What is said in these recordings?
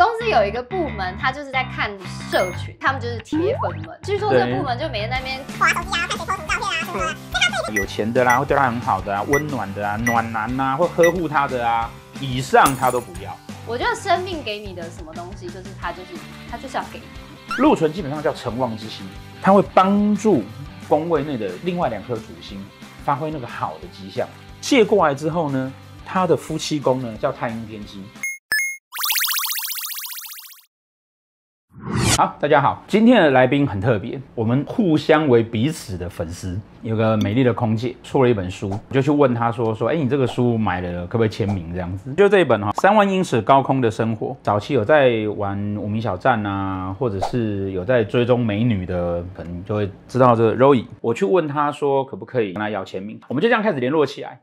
公司有一个部门，他就是在看社群，他们就是铁粉们。据说这个部门就每天在那边划手机啊，看谁 p 什么照片啊什么的。有钱的啦，会对他很好的啊，温暖的啊，暖男啊，会呵护他的啊，以上他都不要。我觉得生命给你的什么东西，就是他就是他就是要给你。禄存基本上叫成望之星，它会帮助宫位内的另外两颗主星发挥那个好的迹象。借过来之后呢，他的夫妻宫呢叫太阴天机。好，大家好，今天的来宾很特别，我们互相为彼此的粉丝。有个美丽的空姐出了一本书，我就去问她说：说，哎，你这个书买了，可不可以签名？这样子，就这一本哈，三万英尺高空的生活。早期有在玩五名小站啊，或者是有在追踪美女的，可能就会知道这个 Roy。我去问他说，可不可以跟他要签名？我们就这样开始联络起来。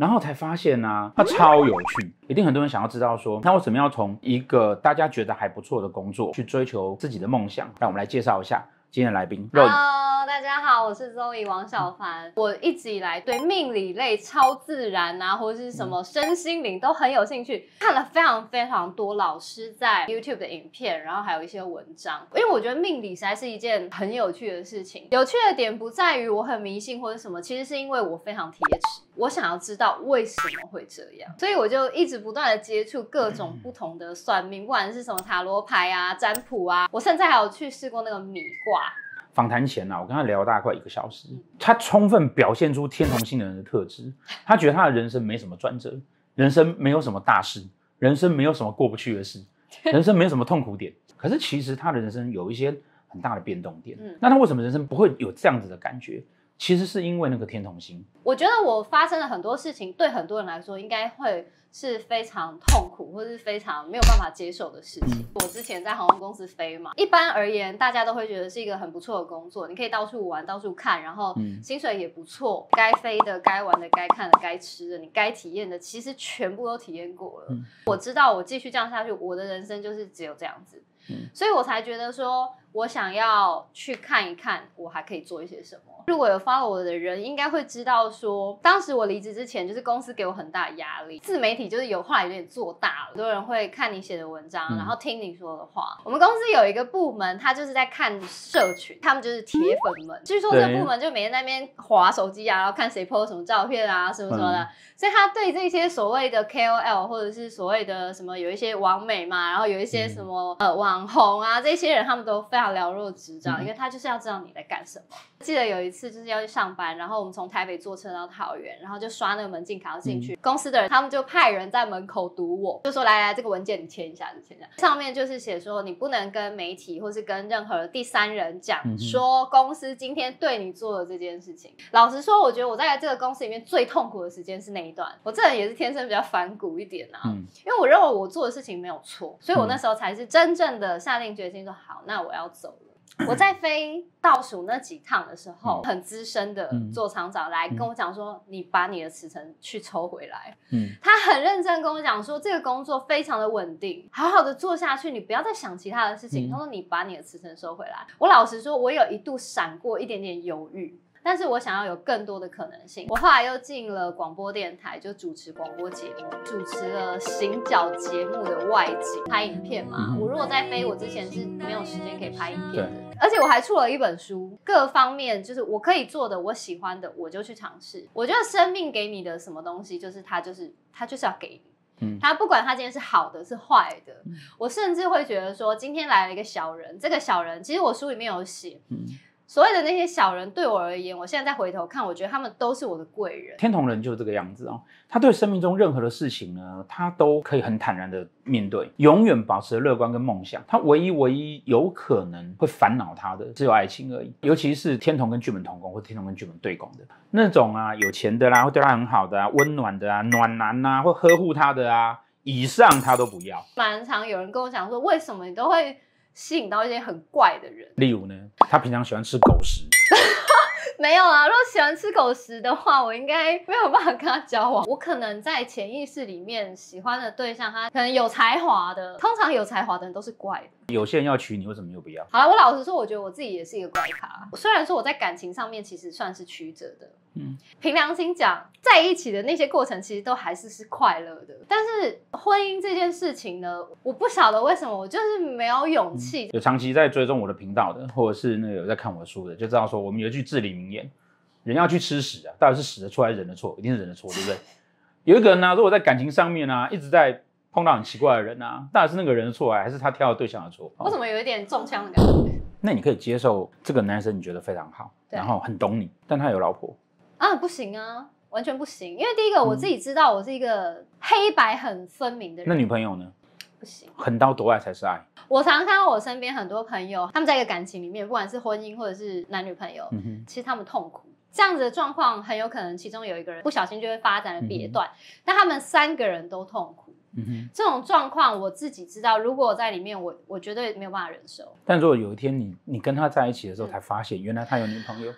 然后才发现呢，他超有趣，一定很多人想要知道说，那为什么要从一个大家觉得还不错的工作去追求自己的梦想？让我们来介绍一下。今天的来宾，Hello，大家好，我是周怡王小凡。我一直以来对命理类、超自然啊，或者是什么身心灵都很有兴趣，看了非常非常多老师在 YouTube 的影片，然后还有一些文章。因为我觉得命理实在是一件很有趣的事情。有趣的点不在于我很迷信或者什么，其实是因为我非常贴齿，我想要知道为什么会这样，所以我就一直不断的接触各种不同的算命，不管是什么塔罗牌啊、占卜啊，我甚至还有去试过那个米卦。访谈前呢，我跟他聊了大概快一个小时，他充分表现出天同星的人的特质。他觉得他的人生没什么转折，人生没有什么大事，人生没有什么过不去的事，人生没有什么痛苦点。可是其实他的人生有一些很大的变动点。那他为什么人生不会有这样子的感觉？其实是因为那个天同星。我觉得我发生了很多事情，对很多人来说应该会。是非常痛苦或是非常没有办法接受的事情。我之前在航空公司飞嘛，一般而言，大家都会觉得是一个很不错的工作，你可以到处玩、到处看，然后薪水也不错，该飞的、该玩的、该看的、该吃的，你该体验的，其实全部都体验过了。我知道，我继续这样下去，我的人生就是只有这样子，所以我才觉得说。我想要去看一看，我还可以做一些什么。如果有 follow 我的人，应该会知道说，当时我离职之前，就是公司给我很大压力。自媒体就是有话有点做大了，很多人会看你写的文章，然后听你说的话。我们公司有一个部门，他就是在看社群，他们就是铁粉们。据说这个部门就每天在那边划手机啊，然后看谁 po 什么照片啊，什么什么的。所以他对这些所谓的 KOL 或者是所谓的什么有一些网美嘛，然后有一些什么呃网红啊，这些人他们都非常了若指掌，因为他就是要知道你在干什么。记得有一次就是要去上班，然后我们从台北坐车到桃园，然后就刷那个门禁卡要进去。公司的人他们就派人在门口堵我，就说来来这个文件你签一下，你签一下。上面就是写说你不能跟媒体或是跟任何第三人讲说公司今天对你做的这件事情。老实说，我觉得我在这个公司里面最痛苦的时间是那一段。我这人也是天生比较反骨一点啊，因为我认为我做的事情没有错，所以我那时候才是真正的下定决心说好，那我要走了。我在飞倒数那几趟的时候，很资深的座厂长来跟我讲说：“你把你的辞呈去抽回来。”嗯，他很认真跟我讲说：“这个工作非常的稳定，好好的做下去，你不要再想其他的事情。”他说：“你把你的辞呈收回来。”我老实说，我有一度闪过一点点犹豫。但是我想要有更多的可能性，我后来又进了广播电台，就主持广播节目，主持了行脚节目的外景，拍影片嘛。我如果在飞，我之前是没有时间可以拍影片的。而且我还出了一本书，各方面就是我可以做的，我喜欢的，我就去尝试。我觉得生命给你的什么东西，就是它就是它就是要给你，嗯，它不管它今天是好的是坏的，我甚至会觉得说，今天来了一个小人，这个小人其实我书里面有写，嗯。所谓的那些小人，对我而言，我现在再回头看，我觉得他们都是我的贵人。天同人就是这个样子哦，他对生命中任何的事情呢，他都可以很坦然的面对，永远保持乐观跟梦想。他唯一唯一有可能会烦恼他的，只有爱情而已。尤其是天同跟巨门同宫，或天同跟巨门对宫的那种啊，有钱的啦，会对他很好的啊，温暖的啊，暖男呐，会呵护他的啊，以上他都不要。蛮常有人跟我讲说，为什么你都会？吸引到一些很怪的人，例如呢，他平常喜欢吃狗食，没有啊。如果喜欢吃狗食的话，我应该没有办法跟他交往。我可能在潜意识里面喜欢的对象，他可能有才华的。通常有才华的人都是怪的。有些人要娶你，为什么又不要？好了，我老实说，我觉得我自己也是一个怪咖。虽然说我在感情上面其实算是曲折的。嗯，凭良心讲，在一起的那些过程其实都还是是快乐的。但是婚姻这件事情呢，我不晓得为什么我就是没有勇气。有长期在追踪我的频道的，或者是那个有在看我的书的，就知道说我们有一句至理名言：人要去吃屎啊，到底是屎的错还是人的错？一定是人的错，对不对？有一个人呢，如果在感情上面呢，一直在碰到很奇怪的人啊，到底是那个人的错啊，还是他挑的对象的错？我怎么有一点中枪的感觉？那你可以接受这个男生，你觉得非常好，然后很懂你，但他有老婆。啊，不行啊，完全不行。因为第一个，我自己知道我是一个黑白很分明的人。那女朋友呢？不行，横刀夺爱才是爱。我常常看到我身边很多朋友，他们在一个感情里面，不管是婚姻或者是男女朋友，嗯其实他们痛苦。这样子的状况很有可能，其中有一个人不小心就会发展了别断，但他们三个人都痛苦。嗯哼，这种状况我自己知道，如果我在里面，我我绝对没有办法忍受。但如果有一天你你跟他在一起的时候，才发现原来他有女朋友，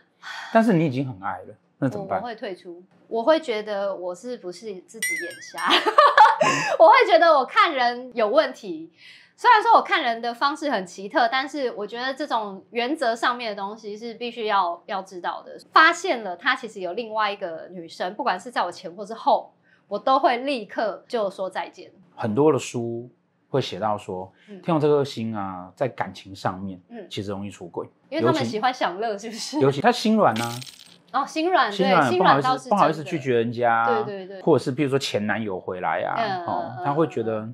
但是你已经很爱了。那怎么办？我会退出，我会觉得我是不是自己眼瞎？我会觉得我看人有问题。虽然说我看人的方式很奇特，但是我觉得这种原则上面的东西是必须要要知道的。发现了他其实有另外一个女生，不管是在我前或是后，我都会立刻就说再见。很多的书会写到说，天王这颗心啊，在感情上面，嗯，其实容易出轨，因为他们喜欢享乐，是不是？尤其他心软啊。哦，心软，心软，不好意思，不好意思拒绝人家，对对对，或者是比如说前男友回来啊，哦，他会觉得，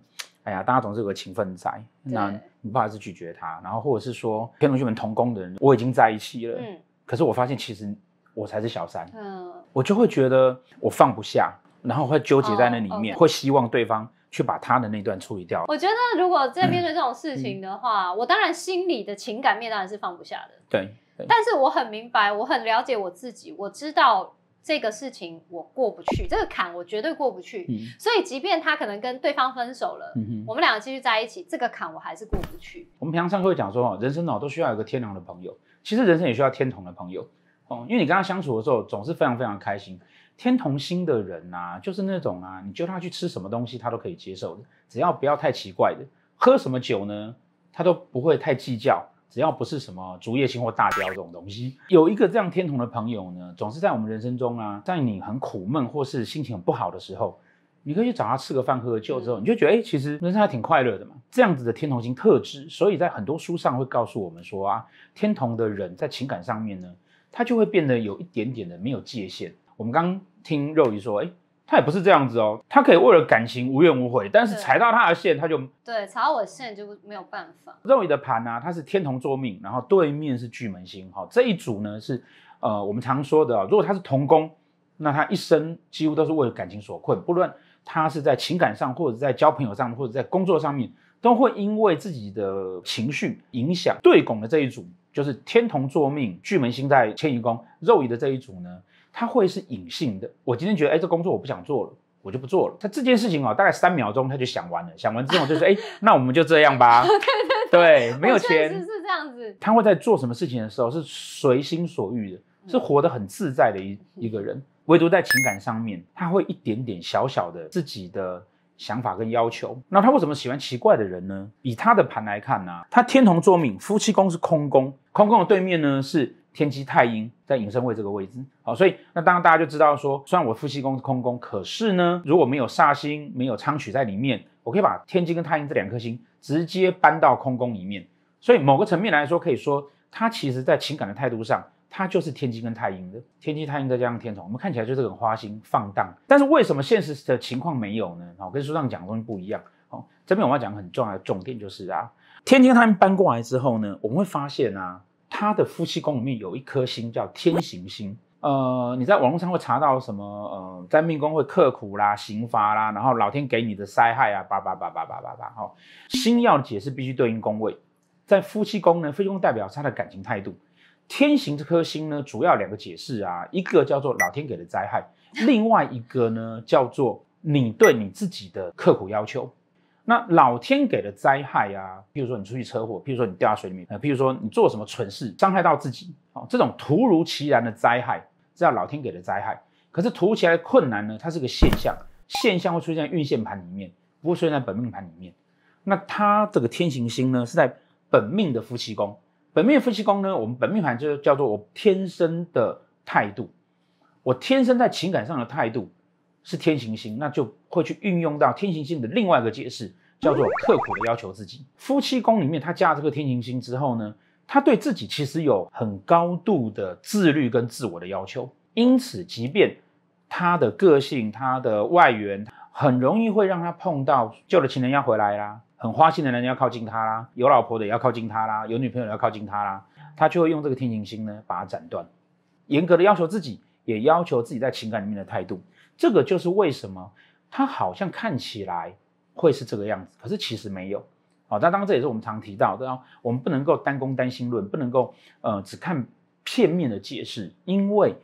哎呀，大家总是有个情分在，那你不好意思拒绝他，然后或者是说跟同学们同工的人，我已经在一起了，嗯，可是我发现其实我才是小三，嗯，我就会觉得我放不下，然后会纠结在那里面，会希望对方去把他的那段处理掉。我觉得如果在面对这种事情的话，我当然心里的情感面当然是放不下的，对。但是我很明白，我很了解我自己，我知道这个事情我过不去，这个坎我绝对过不去。所以，即便他可能跟对方分手了，我们两个继续在一起，这个坎我还是过不去。我们平常上课会讲说，哦，人生哦都需要一个天良的朋友，其实人生也需要天同的朋友哦，因为你跟他相处的时候总是非常非常开心。天同星的人呐，就是那种啊，你叫他去吃什么东西，他都可以接受的，只要不要太奇怪的。喝什么酒呢，他都不会太计较。只要不是什么竹叶青或大雕这种东西，有一个这样天同的朋友呢，总是在我们人生中啊，在你很苦闷或是心情很不好的时候，你可以去找他吃个饭、喝个酒之后，你就觉得哎，其实人生还挺快乐的嘛。这样子的天同星特质，所以在很多书上会告诉我们说啊，天同的人在情感上面呢，他就会变得有一点点的没有界限。我们刚听肉姨说，哎。他也不是这样子哦，他可以为了感情无怨无悔，但是踩到他的线，他就对踩到我的线就没有办法。肉姨的盘呢，它是天同坐命，然后对面是巨门星，哈，这一组呢是呃我们常说的，如果他是同宫，那他一生几乎都是为了感情所困，不论他是在情感上，或者在交朋友上，或者在工作上面，都会因为自己的情绪影响。对拱的这一组就是天同坐命，巨门星在迁移宫，肉仪的这一组呢。它会是隐性的。我今天觉得，哎，这工作我不想做了，我就不做了。他这件事情哦，大概三秒钟他就想完了，想完之后就说，哎，那我们就这样吧。对对对，没有钱是这样子。他会在做什么事情的时候是随心所欲的，是活得很自在的一一个人。唯独在情感上面，他会一点点小小的自己的想法跟要求。那他为什么喜欢奇怪的人呢？以他的盘来看呢，他天同作命，夫妻宫是空宫，空宫的对面呢是。天机太阴在隐身位这个位置，好，所以那当然大家就知道说，虽然我夫妻宫是空宫，可是呢，如果没有煞星，没有昌曲在里面，我可以把天机跟太阴这两颗星直接搬到空宫里面。所以某个层面来说，可以说他其实在情感的态度上，他就是天机跟太阴的。天机太阴再加上天同，我们看起来就是很花心放荡。但是为什么现实的情况没有呢？好，跟书上讲的东西不一样。好，这边我要讲很重要的重点就是啊，天机跟太阴搬过来之后呢，我们会发现啊。他的夫妻宫里面有一颗星叫天行星，呃，你在网络上会查到什么？呃，在命宫会刻苦啦、刑罚啦，然后老天给你的灾害啊，叭叭叭叭叭叭叭，哈。星耀的解释必须对应宫位，在夫妻宫呢，夫妻宫代表他的感情态度。天行这颗星呢，主要两个解释啊，一个叫做老天给的灾害，另外一个呢叫做你对你自己的刻苦要求。那老天给的灾害啊，譬如说你出去车祸，譬如说你掉到水里面，呃，譬如说你做什么蠢事伤害到自己，哦，这种突如其来的灾害，这叫老天给的灾害。可是突如其来的困难呢，它是个现象，现象会出现在运线盘里面，不会出现在本命盘里面。那它这个天行星呢，是在本命的夫妻宫，本命夫妻宫呢，我们本命盘就叫做我天生的态度，我天生在情感上的态度是天行星，那就会去运用到天行星的另外一个解释，叫做刻苦的要求自己。夫妻宫里面他加了这个天行星之后呢，他对自己其实有很高度的自律跟自我的要求，因此即便他的个性、他的外缘，很容易会让他碰到旧的情人要回来啦，很花心的人要靠近他啦，有老婆的也要靠近他啦，有女朋友的要靠近他啦，他就会用这个天行星呢把它斩断，严格的要求自己，也要求自己在情感里面的态度。这个就是为什么他好像看起来会是这个样子，可是其实没有。好，那当然这也是我们常提到的，我们不能够单攻单心论，不能够呃只看片面的解释，因为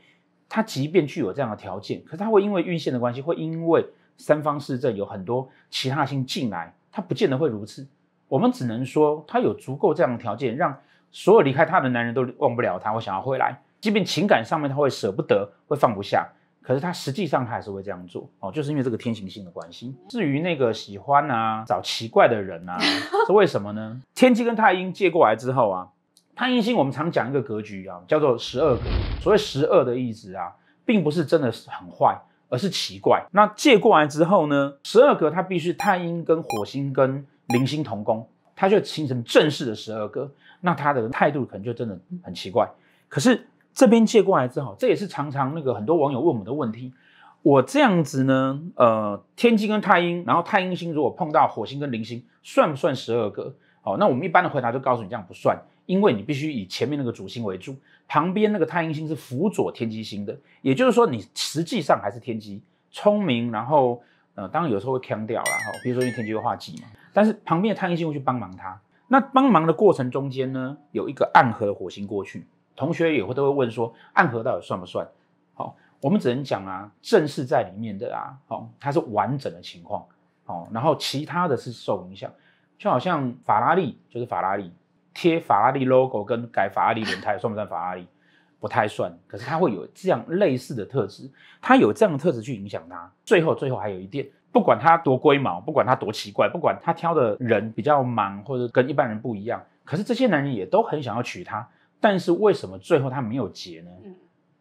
他即便具有这样的条件，可是他会因为运线的关系，会因为三方四正有很多其他星进来，他不见得会如此。我们只能说他有足够这样的条件，让所有离开他的男人都忘不了他，会想要回来，即便情感上面他会舍不得，会放不下。可是他实际上他还是会这样做哦，就是因为这个天行性的关系。至于那个喜欢啊找奇怪的人啊，是为什么呢？天机跟太阴借过来之后啊，太阴星我们常讲一个格局啊，叫做十二格。所谓十二的意思啊，并不是真的很坏，而是奇怪。那借过来之后呢，十二格它必须太阴跟火星跟零星同宫，它就形成正式的十二格。那他的态度可能就真的很奇怪。可是。这边借过来之后，这也是常常那个很多网友问我们的问题。我这样子呢，呃，天机跟太阴，然后太阴星如果碰到火星跟零星，算不算十二个？好，那我们一般的回答就告诉你这样不算，因为你必须以前面那个主星为主，旁边那个太阴星是辅佐天机星的，也就是说你实际上还是天机，聪明，然后呃，当然有时候会腔掉了哈，比如说因为天机会化忌嘛，但是旁边的太阴星会去帮忙他，那帮忙的过程中间呢，有一个暗合的火星过去。同学也会都会问说，暗合到底算不算？好，我们只能讲啊，正是在里面的啊，好，它是完整的情况，好，然后其他的是受影响，就好像法拉利就是法拉利贴法拉利 logo 跟改法拉利轮胎算不算法拉利？不太算，可是它会有这样类似的特质，它有这样的特质去影响它。最后，最后还有一点，不管它多龟毛，不管它多奇怪，不管他挑的人比较忙或者跟一般人不一样，可是这些男人也都很想要娶她。但是为什么最后他没有结呢？嗯，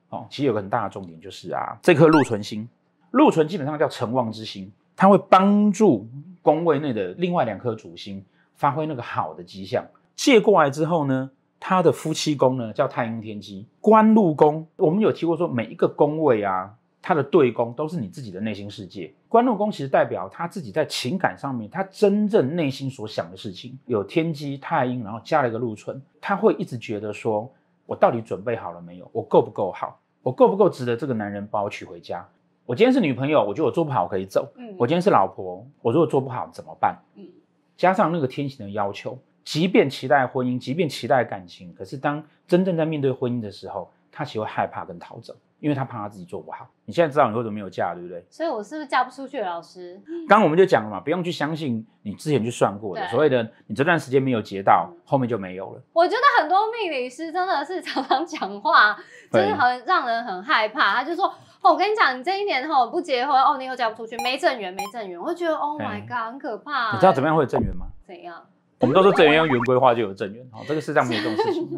哦，其实有个很大的重点就是啊，这颗禄存星，禄存基本上叫成旺之星，它会帮助宫位内的另外两颗主星发挥那个好的迹象。借过来之后呢，他的夫妻宫呢叫太阴天机，官禄宫，我们有提过说每一个宫位啊。它的对宫都是你自己的内心世界，官禄宫其实代表他自己在情感上面，他真正内心所想的事情。有天机太阴，然后加了一个禄存，他会一直觉得说，我到底准备好了没有？我够不够好？我够不够值得这个男人把我娶回家？我今天是女朋友，我觉得我做不好可以走。嗯，我今天是老婆，我如果做不好怎么办？嗯，加上那个天行的要求，即便期待婚姻，即便期待感情，可是当真正在面对婚姻的时候，他其实会害怕跟逃走。因为他怕他自己做不好，你现在知道你为什么没有嫁，对不对？所以我是不是嫁不出去？老师，刚刚我们就讲了嘛，不用去相信你之前去算过的所谓的，你这段时间没有结到，后面就没有了。我觉得很多命理师真的是常常讲话，就是很让人很害怕。他就说：“哦，我跟你讲，你这一年后不结婚，哦，你又嫁不出去，没正缘，没正缘。”我会觉得，Oh my god，很可怕。你知道怎么样会有正缘吗？怎样？我们都说正缘用圆规划就有正缘，哦，这个世上没有这种事情。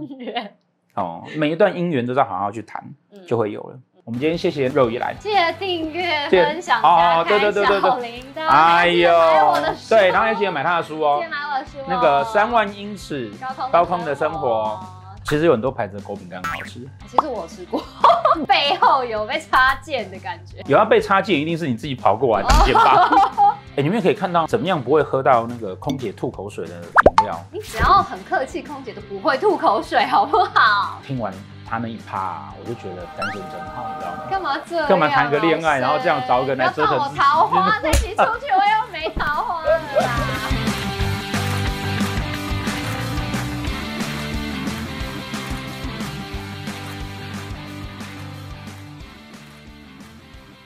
哦，每一段姻缘都要好好去谈，就会有了。我们今天谢谢肉姨来，记得订阅、分享、加开小铃铛。哎呦，对，然后也记得买他的书哦。记得买我的书。那个三万英尺高空的生活，其实有很多牌子的狗饼干很好吃。其实我吃过，背后有被插件的感觉。有要被插件，一定是你自己跑过来的剑吧？哎，你们可以看到怎么样不会喝到那个空姐吐口水的饮料。你只要很客气，空姐都不会吐口水，好不好？听完。他那一趴，我就觉得单身真好，你知道吗？干嘛这？干嘛谈个恋爱，然后这样找个人来折腾？桃花，一起出去。